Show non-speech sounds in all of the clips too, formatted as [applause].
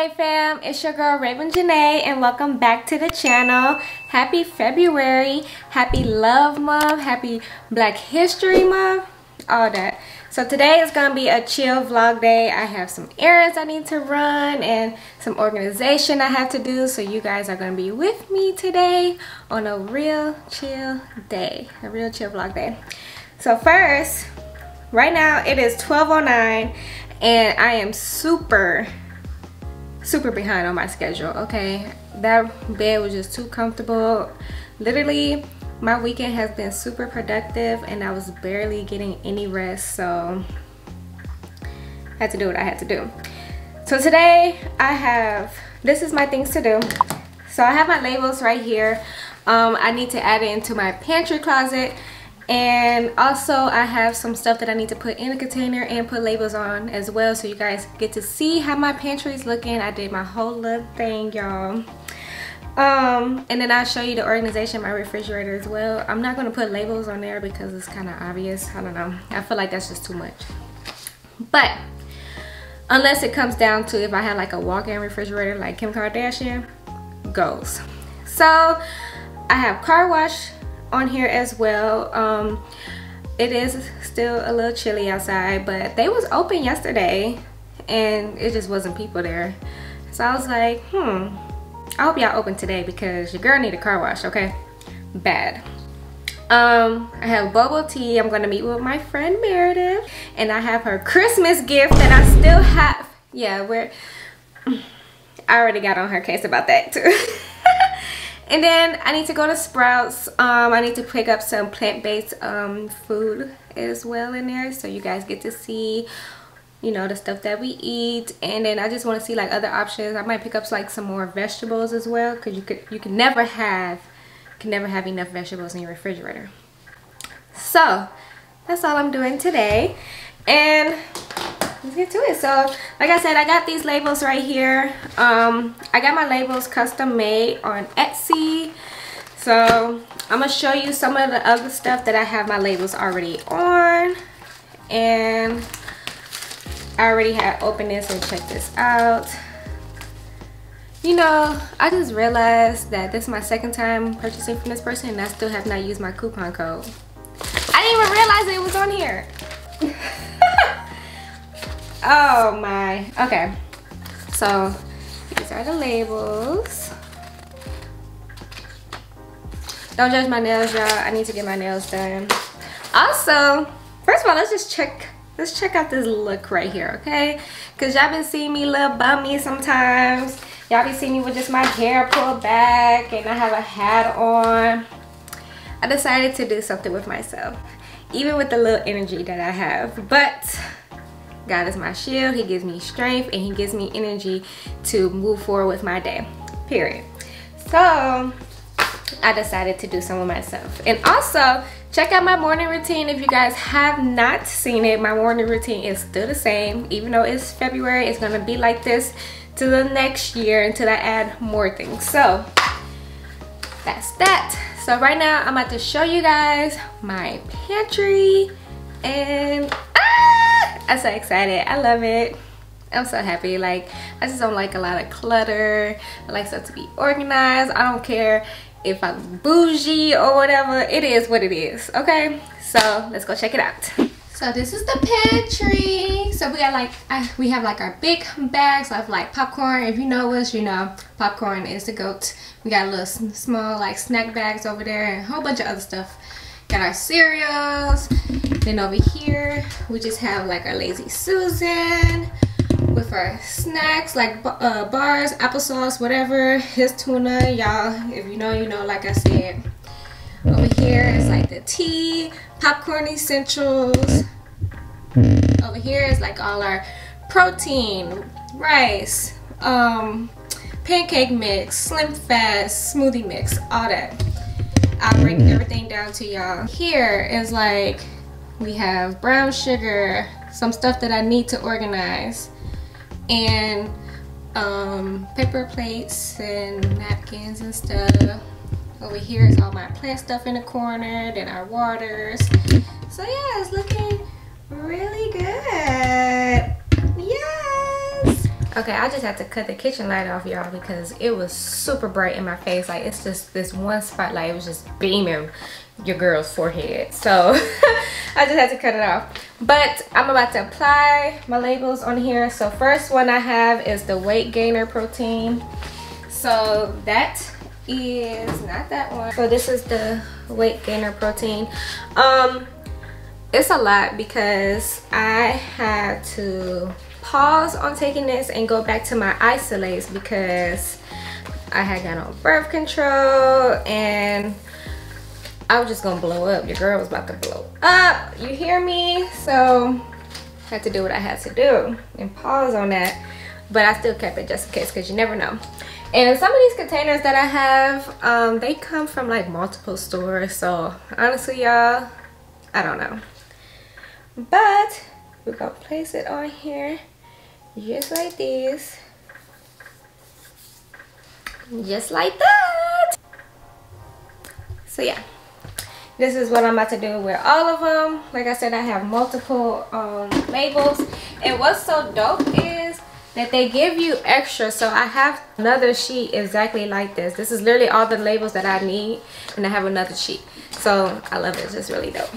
What's fam? It's your girl Raven Jané and welcome back to the channel. Happy February, happy love month, happy black history month, all that. So today is gonna be a chill vlog day. I have some errands I need to run and some organization I have to do. So you guys are gonna be with me today on a real chill day, a real chill vlog day. So first, right now it is 12.09 and I am super super behind on my schedule okay? That bed was just too comfortable. Literally my weekend has been super productive and I was barely getting any rest so I had to do what I had to do. So today I have this is my things to do. So I have my labels right here. Um, I need to add it into my pantry closet and also I have some stuff that I need to put in a container and put labels on as well so you guys get to see how my pantry is looking. I did my whole little thing y'all. Um and then I'll show you the organization of my refrigerator as well. I'm not gonna put labels on there because it's kind of obvious. I don't know. I feel like that's just too much. But unless it comes down to if I had like a walk-in refrigerator like Kim Kardashian goes. So I have car wash on here as well. Um, it is still a little chilly outside, but they was open yesterday and it just wasn't people there. So I was like, hmm, I hope y'all open today because your girl need a car wash, okay? Bad. Um, I have bubble tea. I'm gonna meet with my friend Meredith and I have her Christmas gift that I still have. Yeah, we're, I already got on her case about that too. [laughs] And then I need to go to Sprouts. Um, I need to pick up some plant-based um, food as well in there. So you guys get to see, you know, the stuff that we eat. And then I just want to see like other options. I might pick up like some more vegetables as well. Because you could you can never have can never have enough vegetables in your refrigerator. So that's all I'm doing today. And let's get to it. So like i said i got these labels right here. Um i got my labels custom made on etsy. So i'm gonna show you some of the other stuff that i have my labels already on. And i already had opened this and checked this out. You know i just realized that this is my second time purchasing from this person and i still have not used my coupon code. I didn't even realize it was on here [laughs] Oh my. Okay. So these are the labels. Don't judge my nails, y'all. I need to get my nails done. Also, first of all, let's just check let's check out this look right here, okay? Cause y'all been seeing me little bummy sometimes. Y'all be seeing me with just my hair pulled back and I have a hat on. I decided to do something with myself. Even with the little energy that I have. But God is my shield. He gives me strength and he gives me energy to move forward with my day, period. So I decided to do some of myself. And also, check out my morning routine if you guys have not seen it. My morning routine is still the same. Even though it's February, it's gonna be like this to the next year until I add more things. So that's that. So right now, I'm about to show you guys my pantry and ah! I'm so excited. I love it. I'm so happy. Like, I just don't like a lot of clutter. I like stuff to be organized. I don't care if I'm bougie or whatever. It is what it is, okay? So, let's go check it out. So this is the pantry. So we got like, we have like our big bags of like popcorn. If you know us, you know popcorn is the goat. We got little small like snack bags over there and a whole bunch of other stuff. Got our cereals. Then over here, we just have like our Lazy Susan with our snacks like uh, bars, applesauce, whatever. His tuna, y'all. If you know, you know. Like I said, over here is like the tea, popcorn essentials. Over here is like all our protein, rice, um, pancake mix, slim fast, smoothie mix, all that. I'll break everything down to y'all. Here is like, we have brown sugar, some stuff that I need to organize, and um, paper plates and napkins and stuff. Over here is all my plant stuff in the corner, then our waters. So yeah, it's looking really good. Yes! Okay, I just had to cut the kitchen light off, y'all, because it was super bright in my face. Like, it's just this one spotlight. It was just beaming your girl's forehead. So, [laughs] I just had to cut it off. But I'm about to apply my labels on here. So, first one I have is the Weight Gainer Protein. So, that is not that one. So, this is the Weight Gainer Protein. Um, It's a lot because I had to pause on taking this and go back to my isolates because I had got on birth control and I was just gonna blow up. Your girl was about to blow up. You hear me? So I had to do what I had to do and pause on that. But I still kept it just in case because you never know. And some of these containers that I have, um, they come from like multiple stores. So honestly, y'all, I don't know. But we're gonna place it on here just like this. Just like that. So yeah. This is what I'm about to do with all of them like I said I have multiple um, labels. And what's so dope is that they give you extra. So I have another sheet exactly like this. This is literally all the labels that I need. And I have another sheet. So I love it. It's just really dope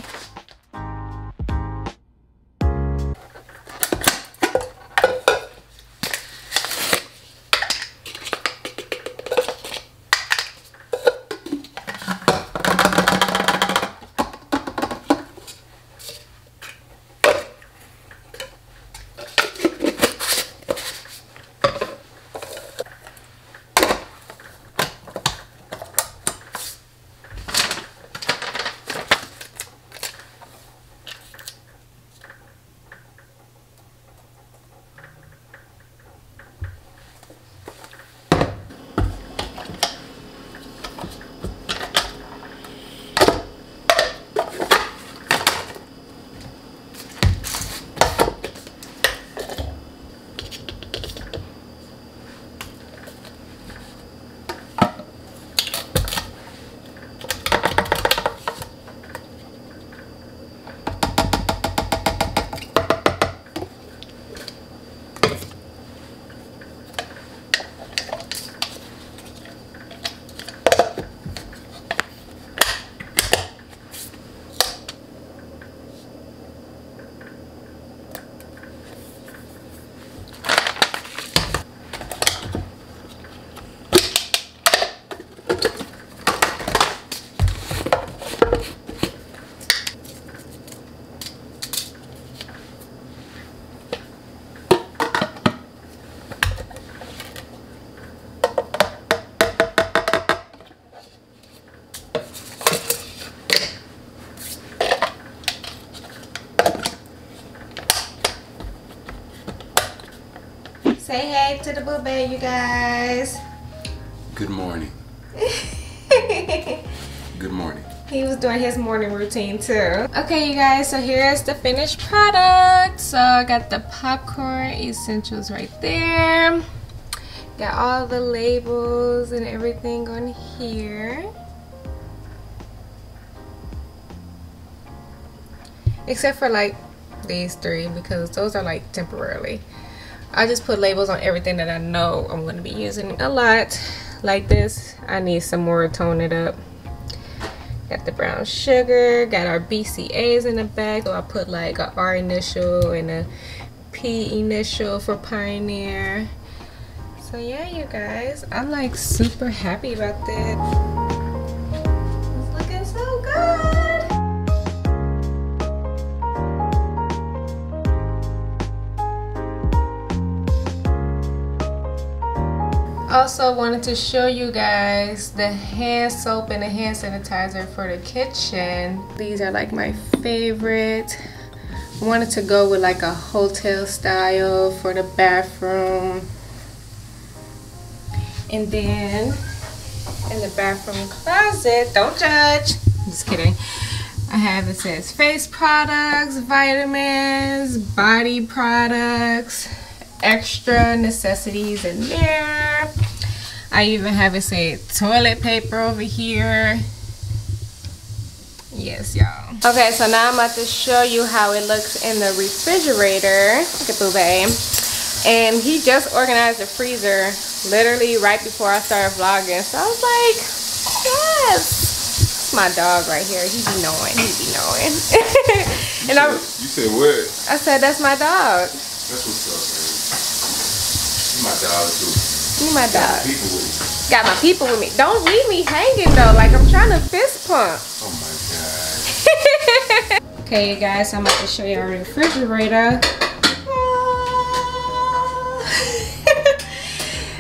Say hey to the boo babe, you guys. Good morning. [laughs] Good morning. He was doing his morning routine too. Okay, you guys, so here's the finished product. So I got the popcorn essentials right there. Got all the labels and everything on here. Except for like these three because those are like temporarily. I just put labels on everything that I know I'm going to be using a lot. Like this, I need some more to tone it up. Got the brown sugar, got our BCAs in the back. So I put like a R initial and a P initial for Pioneer. So yeah, you guys, I'm like super happy about this. Also wanted to show you guys the hand soap and the hand sanitizer for the kitchen. These are like my favorite. I wanted to go with like a hotel style for the bathroom. And then in the bathroom closet don't judge. Just kidding. I have it says face products vitamins body products extra necessities in there. I even have it say toilet paper over here. Yes, y'all. Okay, so now I'm about to show you how it looks in the refrigerator. Look at Boo and he just organized the freezer literally right before I started vlogging. So I was like, yes, it's my dog right here. He be knowing, he be knowing. [laughs] and you I, you said what? I said that's my dog. That's what's up, man. You my dog too. You my dog. People with you. Got my people with me. Don't leave me hanging though. Like I'm trying to fist pump. Oh my [laughs] god. okay, you guys, I'm about to show you our refrigerator. [laughs]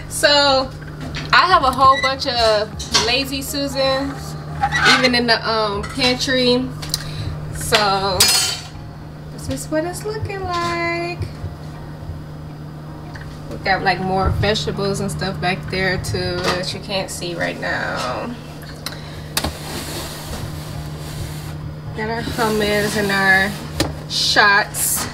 so, I have a whole bunch of lazy Susans, even in the um pantry. So, this is what it's looking like. We got like more vegetables and stuff back there too that you can't see right now. Got our hummus and our shots,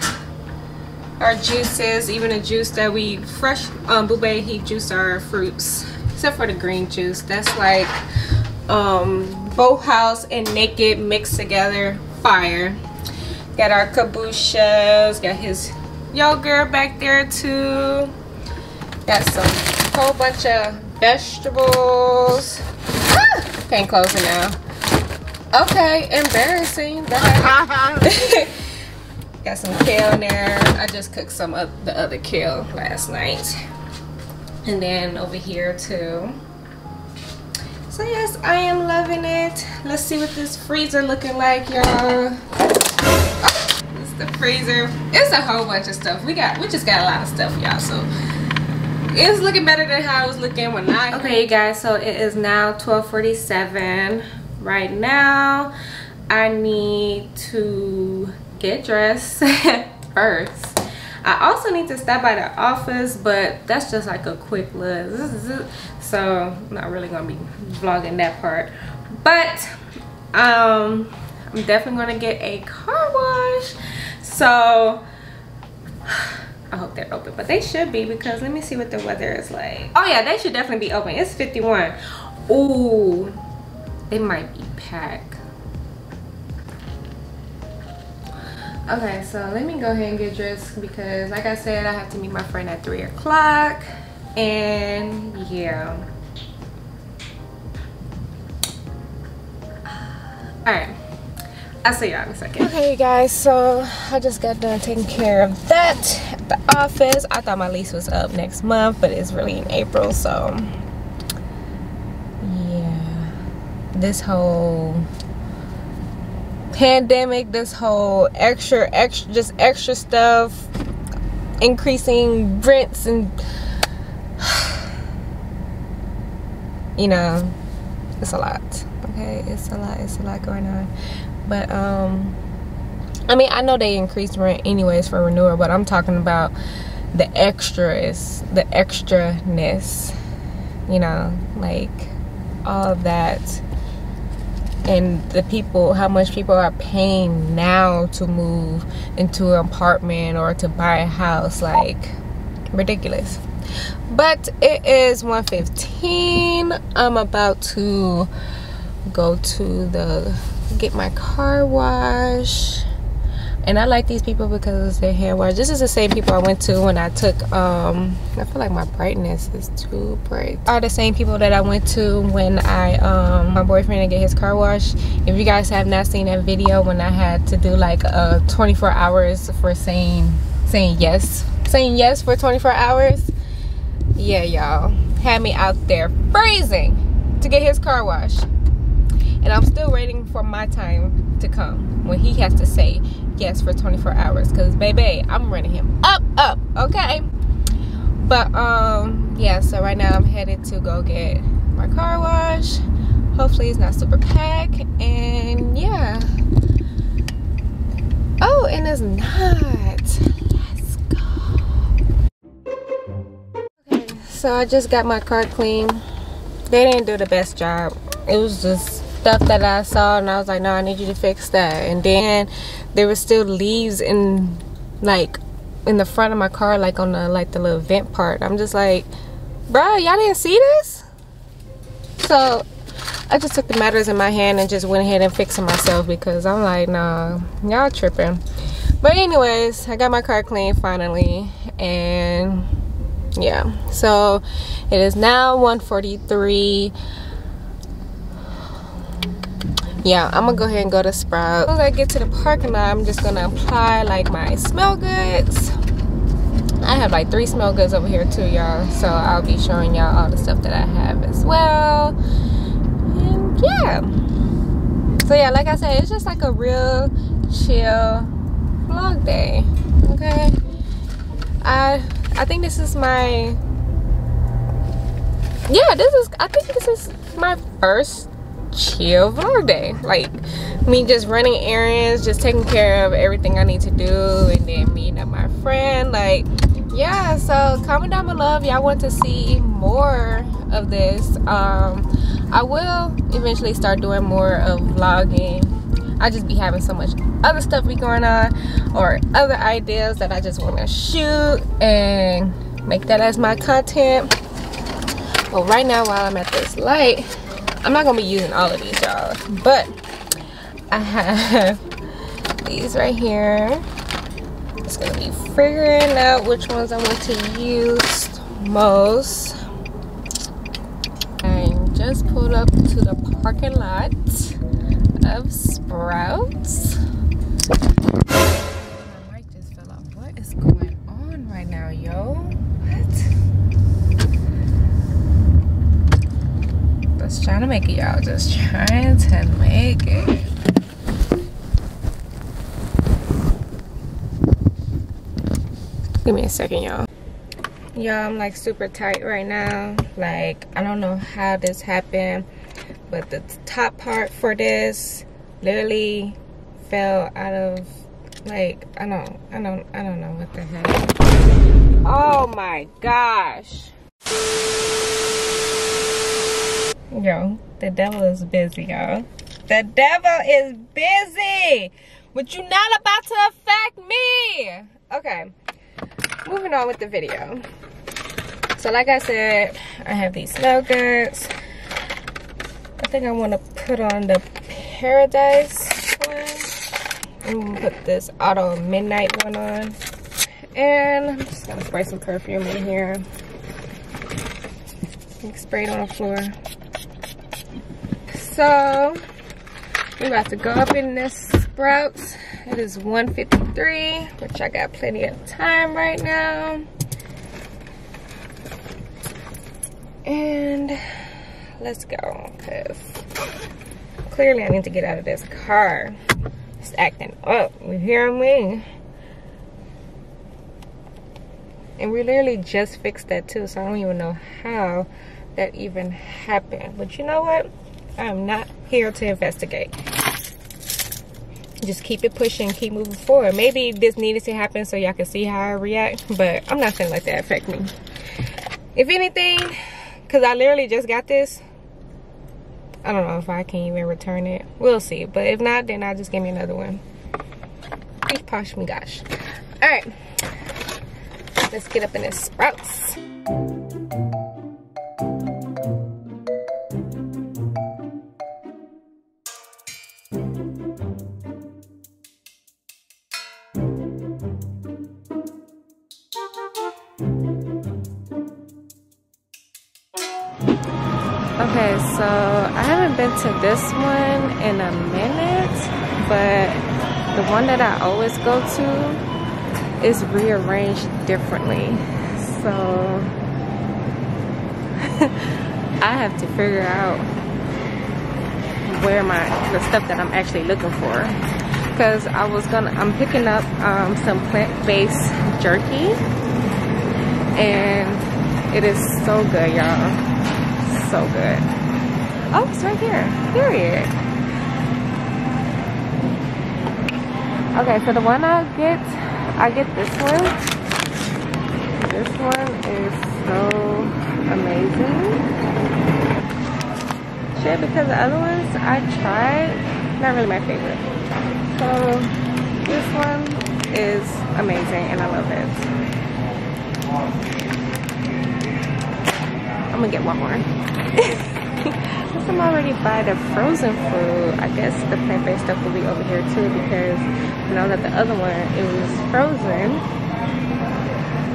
our juices, even the juice that we fresh um Boobay he juice our fruits, except for the green juice. That's like um Bolthouse and Naked mixed together, fire. Got our kabooshes, got his yogurt back there too. Got some whole bunch of vegetables. Ah, can't close it now. Okay, embarrassing. [laughs] Got some kale in there. I just cooked some of the other kale last night. And then over here too. So yes, I am loving it. Let's see what this freezer looking like, y'all. Is the freezer. It's a whole bunch of stuff. We got we just got a lot of stuff, y'all. So it's looking better than how it was looking when I okay you guys so it is now 12:47 right now. I need to get dressed [laughs] first. I also need to stop by the office but that's just like a quick look. So I'm not really gonna be vlogging that part. But um I'm definitely gonna get a car wash. So I hope they're open, but they should be because let me see what the weather is like. Oh yeah, they should definitely be open. It's 51. Ooh, they might be packed. Okay, so let me go ahead and get dressed because like I said, I have to meet my friend at three o'clock and yeah. All right. I'll see y'all in a second. Okay, guys, so I just got done taking care of that at the office. I thought my lease was up next month, but it's really in April, so yeah. This whole pandemic, this whole extra, extra, just extra stuff, increasing rents and [sighs] you know, it's a lot. Okay, it's a lot. It's a lot going on but um i mean i know they increased rent anyways for renewal but i'm talking about the extras the extraness you know like all of that and the people how much people are paying now to move into an apartment or to buy a house like ridiculous but it is 1:15. i'm about to go to the get my car wash and I like these people because their hair wash. This is the same people I went to when I took, um, I feel like my brightness is too bright. Are the same people that I went to when I, um, my boyfriend to get his car wash. If you guys have not seen that video when I had to do like uh 24 hours for saying, saying yes, saying yes for 24 hours. Yeah, y'all, had me out there freezing to get his car wash and i'm still waiting for my time to come when he has to say yes for 24 hours. Because baby i'm running him up up okay? But um yeah so right now i'm headed to go get my car wash. Hopefully it's not super packed. And yeah. Oh and it's not. Let's go. Okay so i just got my car clean. They didn't do the best job. It was just stuff that I saw and I was like, no, I need you to fix that. And then there was still leaves in like in the front of my car, like on the like the little vent part. I'm just like, bro, y'all didn't see this? So I just took the matters in my hand and just went ahead and fixed it myself because I'm like, nah, y'all tripping. But anyways, I got my car clean finally. and yeah so it is now 1:43. Yeah i'm gonna go ahead and go to sprout. As i get to the parking lot i'm just gonna apply like my smell goods. I have like three smell goods over here too y'all so i'll be showing y'all all the stuff that i have as well. And yeah. So yeah like i said it's just like a real chill vlog day okay? I i think this is my yeah this is i think this is my first chill vlog day. Like me just running errands just taking care of everything i need to do and then meeting up my friend like yeah so comment down below if y'all want to see more of this. Um i will eventually start doing more of vlogging. I just be having so much other stuff be going on or other ideas that i just want to shoot and make that as my content. But right now while i'm at this light I'm not gonna be using all of these y'all but I have [laughs] these right here. Just gonna be figuring out which ones I want to use most. I just pulled up to the parking lot of Sprouts my mic just fell off what is going on right now yo what just trying to make it, y'all. Just trying to make it. Give me a second, y'all. Y'all, I'm like super tight right now. Like, I don't know how this happened, but the top part for this literally fell out of like I don't I don't I don't know what the heck. Oh my gosh. Yo, the devil is busy, y'all. The devil is busy. But you not about to affect me. Okay. Moving on with the video. So like I said, I have these goods. I think I want to put on the Paradise one. To put this Auto Midnight one on. And I'm just going to spray some perfume in here. Spray it on the floor so we're about to go up in this sprouts. It is 153 which i got plenty of time right now. And let's go because clearly i need to get out of this car. It's acting up you hear me? And we literally just fixed that too so i don't even know how that even happened. But you know what I'm not here to investigate. Just keep it pushing, keep moving forward. Maybe this needed to happen so y'all can see how I react, but I'm not gonna let that affect me. If anything, because I literally just got this, I don't know if I can even return it. We'll see. But if not, then I'll just give me another one. Beef posh me gosh. Alright. Let's get up in this sprouts. To this one in a minute, but the one that I always go to is rearranged differently. So [laughs] I have to figure out where my the stuff that I'm actually looking for. Because I was gonna I'm picking up um, some plant-based jerky and it is so good y'all so good. Oh, it's right here. Period. Okay, so the one I get, I get this one. This one is so amazing. Shit, because the other ones I tried, not really my favorite. So this one is amazing and I love it. I'm gonna get one more. [laughs] I'm already by the frozen food, I guess the plant-based stuff will be over here too because I know that the other one, it was frozen.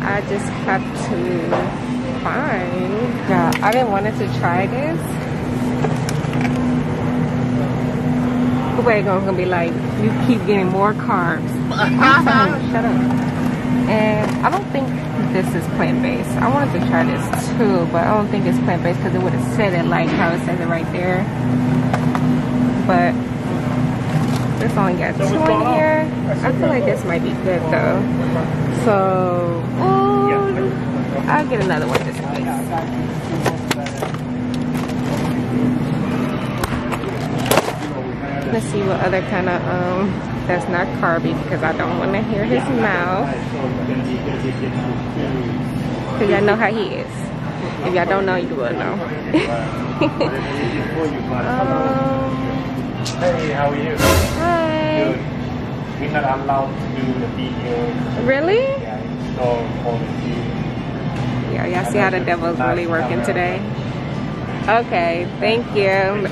I just have to find. Yeah, I didn't want to try this. The Wait, gonna be like, you keep getting more carbs. [laughs] Shut up. And I don't think this is plant-based. I wanted to try this too, but I don't think it's plant-based because it would have said it like how it says it right there. But this only got two in here. I feel like this might be good though. So, ooh, I'll get another one just in case. Let's see what other kind of um that's not carby because I don't want to hear his mouth. Because y'all know how he is. If y'all don't know, you will know. um, [laughs] hey, how are you? Hi. Good. We're not allowed to do the video. Really? Yeah, install quality. Yeah, y'all see how the devil's really working today? Okay, thank you.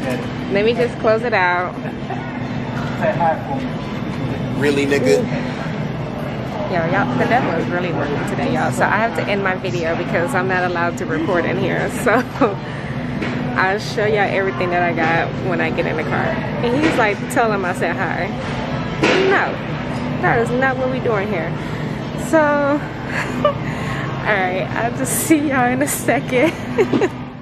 Let me just close it out. [laughs] Say hi for me. Really, nigga? Yo, y'all, the devil is really working today, y'all. So I have to end my video because I'm not allowed to record in here. [laughs] So I'll show y'all everything that I got when I get in the car. And he's like, tell him I said hi. No, that is not what we're doing here. So, [laughs] alright, I'll just see y'all in a second.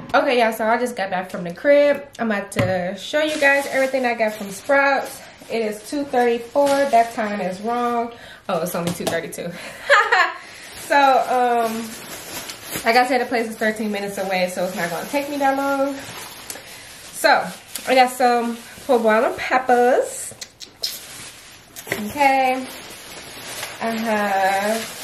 [laughs] okay, y'all, so I just got back from the crib. I'm about to show you guys everything I got from Sprouts. It is 2.34. That time is wrong. Oh, it's only 2.32. [laughs] so, um, like I said, the place is 13 minutes away, so it's not going to take me that long. So, I got some poblano peppers. Okay. I have...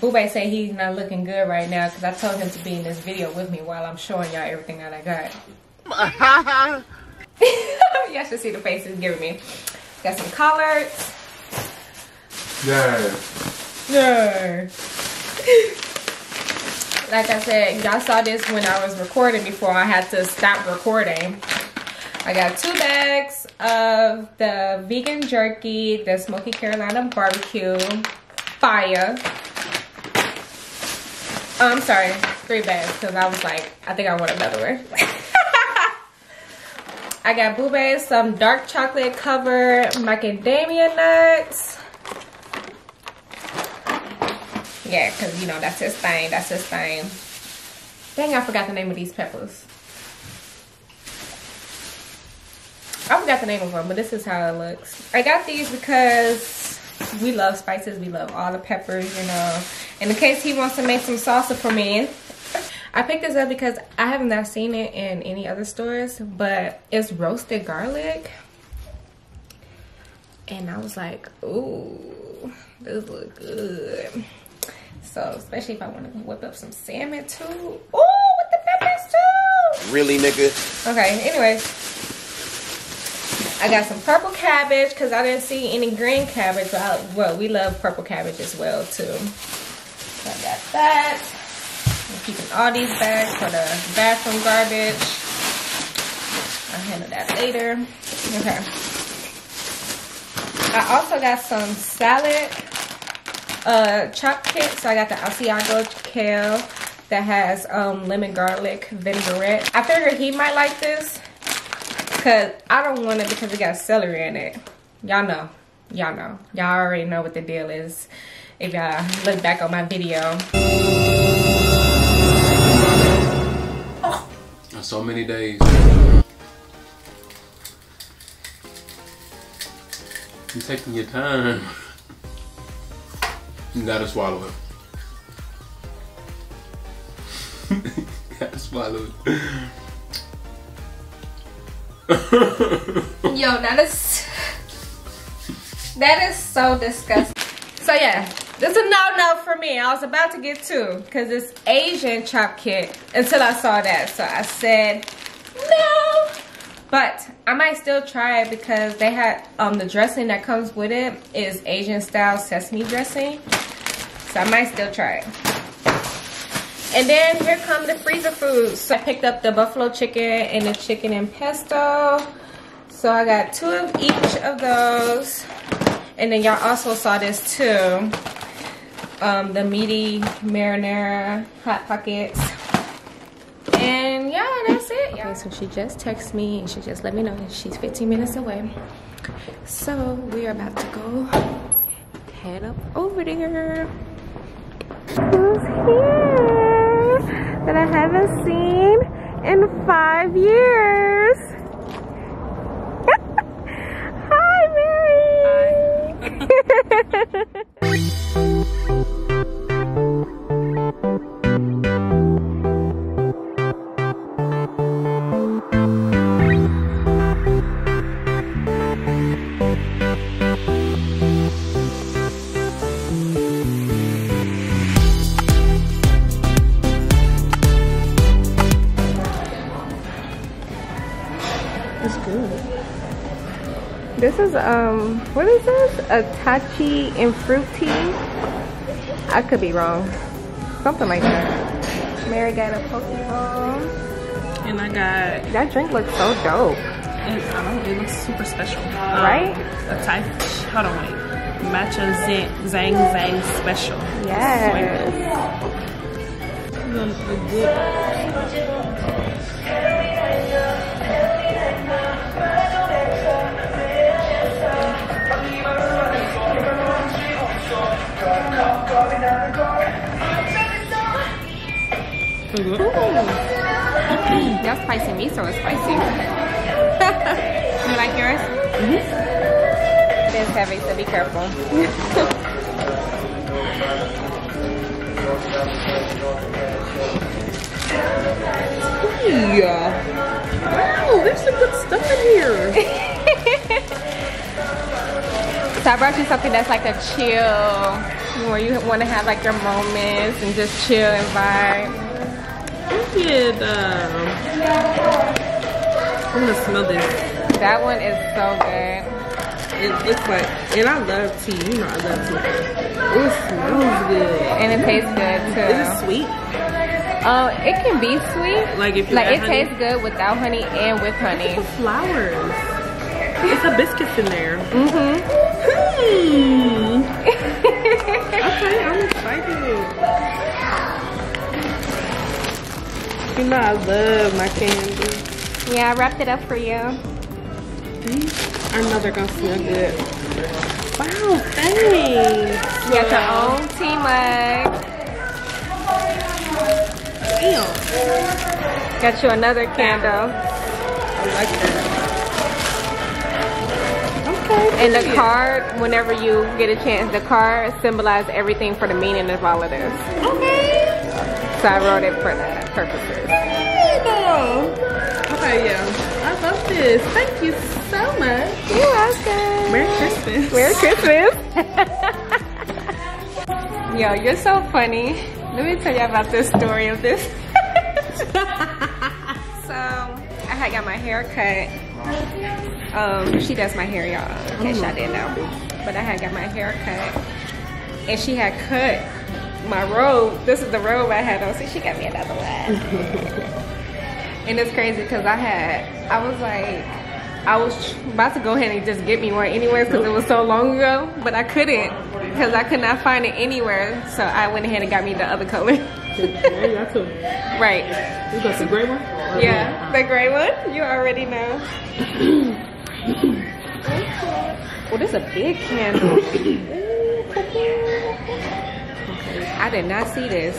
Boobay say he's not looking good right now because I told him to be in this video with me while I'm showing y'all everything that I got. [laughs] [laughs] Y'all should see the face giving me. Got some collards. Yeah. Yeah. like I said, y'all saw this when I was recording before I had to stop recording. I got two bags of the vegan jerky, the Smoky Carolina barbecue, fire. Oh, I'm sorry, three bags because I was like, I think I want another one. [laughs] I got Boobay some dark chocolate covered macadamia nuts. Yeah, because, you know, that's his thing. That's his thing. Dang, I forgot the name of these peppers. I forgot the name of them, but this is how it looks. I got these because we love spices. We love all the peppers, you know. In the case he wants to make some salsa for me, I picked this up because I have not seen it in any other stores, but it's roasted garlic. And I was like, ooh, this look good. So, especially if I want to whip up some salmon too. Ooh, with the peppers too. Really, nigga? Okay, anyways. I got some purple cabbage because I didn't see any green cabbage. But I, well, we love purple cabbage as well too. So I got that. Keeping all these bags for the bathroom garbage. I'll handle that later. Okay. I also got some salad uh, chop kit. So I got the Asiago kale that has um, lemon garlic vinaigrette. I figured he might like this because I don't want it because it got celery in it. Y'all know. Y'all know. Y'all already know what the deal is if y'all look back on my video. So many days. You're taking your time. [laughs] You gotta swallow it. [laughs] gotta swallow it. [laughs] Yo, that is that is so disgusting. So yeah, this is a no-no for me. I was about to get two because it's Asian chop kit until I saw that. So I said no. But I might still try it because they had um the dressing that comes with it is Asian style sesame dressing. So I might still try it. And then here come the freezer foods. So I picked up the buffalo chicken and the chicken and pesto. So I got two of each of those. And then y'all also saw this too. Um, the meaty marinara hot pockets. And yeah, that's it. Okay, so she just texted me and she just let me know that she's 15 minutes away. So we are about to go head up over there. Who's here that I haven't seen in five years? [laughs] Hi, Mary. [laughs] It's good. This is um what is this? A tachi and fruit tea? I could be wrong. Something like that. Mary got a poke bowl. And I got, That drink looks so dope. it, I don't it looks super special. Um, Right? A type, hold on, wait. Matcha Zang Zang, Zang Special. Yes. Mm-hmm. That's spicy miso is spicy. [laughs] you like yours? Mm-hmm. It is heavy, so be careful. [laughs] Yeah. Wow, there's some good stuff in here. [laughs] So I brought you something that's like a chill, where you want to have like your moments and just chill and vibe. I'm gonna smell this. That one is so good. It looks like, and I love tea. You know I love tea. It smells good. And it tastes good too. Is it sweet? Uh, it can be sweet. Like if you Like it honey? tastes good without honey and with honey. Flowers. It's a biscuits in there. Mm-hmm. Hmm. [laughs] okay, I'm excited. You know I love my candy. Yeah, I wrapped it up for you. Hmm? I know they're gonna smell good. Wow, thanks. You got your own tea mug. Damn. Got you another candle. I like that. Okay. And the card, whenever you get a chance, the card symbolizes everything for the meaning of all of this. Okay. So I wrote it for that purposes. Okay, yeah. I love this. Thank you so much. You're welcome. Merry Christmas. Merry Christmas. [laughs] Yo, you're so funny. Let me tell you about this story of this. [laughs] so I had got my hair cut. Um, she does my hair, y'all, in case y'all didn't know. But I had got my hair cut. And she had cut my robe. This is the robe I had on. So she got me another one. [laughs] and it's crazy because I had, I was like, I was about to go ahead and just get me one anyways because it was so long ago, but I couldn't because I could not find it anywhere. So I went ahead and got me the other color. Yeah, that's a, [laughs] right. you got the gray one? Yeah, the gray one. You already know. [clears throat] well, this is a big candle. [clears throat] I did not see this.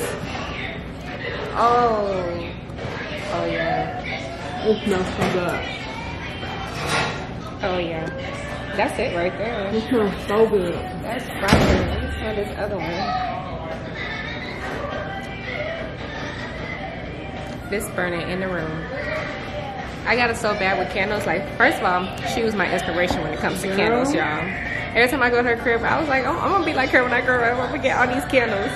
Oh. Oh, yeah. It smells so good. Oh, yeah. That's it right there. It smells so good. That's fire. Let me smell this other one. This burning in the room. I got it so bad with candles. Like, first of all, she was my inspiration when it comes to candles, y'all. Every time I go to her crib, I was like, oh, I'm gonna be like her when I grow up. I'm gonna get all these candles.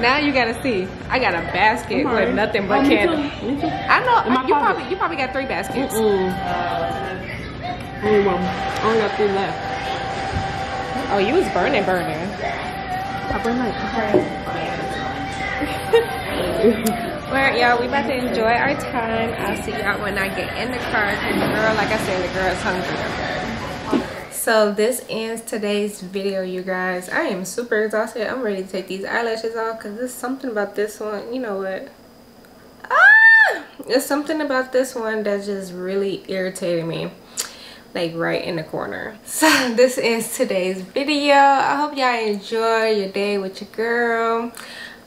Now you gotta see. I got a basket Come with nothing Oh, but me too. candles. Me too. I know you probably you probably got three baskets. Mm. Only one. I only got three left. Oh, you was burning, burning. I bring my [laughs] Well, y'all, we about to enjoy our time. I'll see y'all when I get in the car. 'cause the girl, like I said, the girl is hungry. So this ends today's video you guys. I am super exhausted. I'm ready to take these eyelashes off because there's something about this one you know what? Ah! There's something about this one that's just really irritating me like right in the corner. So [laughs] this is today's video. I hope y'all enjoy your day with your girl.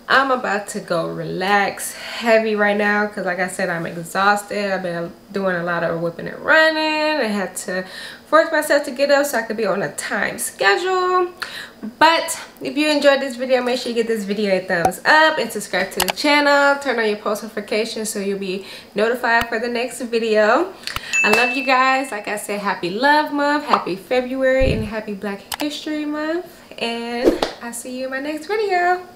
I'm about to go relax heavy right now because like i said i'm exhausted. I've been doing a lot of whipping and running. I had to force myself to get up so i could be on a time schedule. But if you enjoyed this video make sure you give this video a thumbs up and subscribe to the channel. Turn on your post notifications so you'll be notified for the next video. I love you guys. Like i said happy love month happy february and happy black history month. And i'll see you in my next video